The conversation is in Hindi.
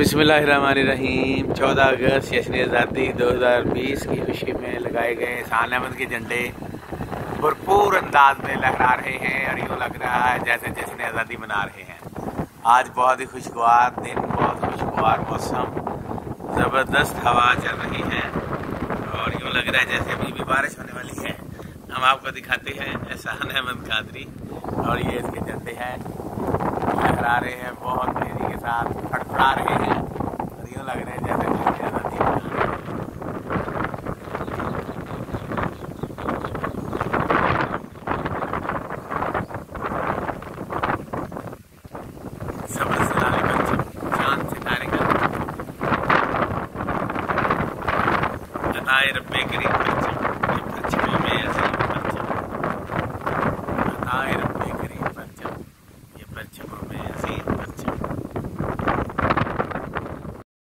बिस्मिल्लाहिर्रहमानिर्रहीम। 14 अगस्त जश्न आज़ादी 2020 की खुशी में लगाए गए शान अहमद के झंडे भरपूर अंदाज में लहरा रहे हैं और यूँ लग रहा है जैसे जश्न आज़ादी मना रहे हैं। आज बहुत ही खुशगवार दिन, बहुत खुशगवार मौसम, ज़बरदस्त हवा चल रही है और यूँ लग रहा है जैसे अभी भी बारिश होने वाली है। हम आपको दिखाते हैं शान अहमद कादरी और ये इसके झंडे हैं। लहरा रहे हैं बहुत तेज़ी के साथ फटफड़ा रहे हैं। inside a bakery.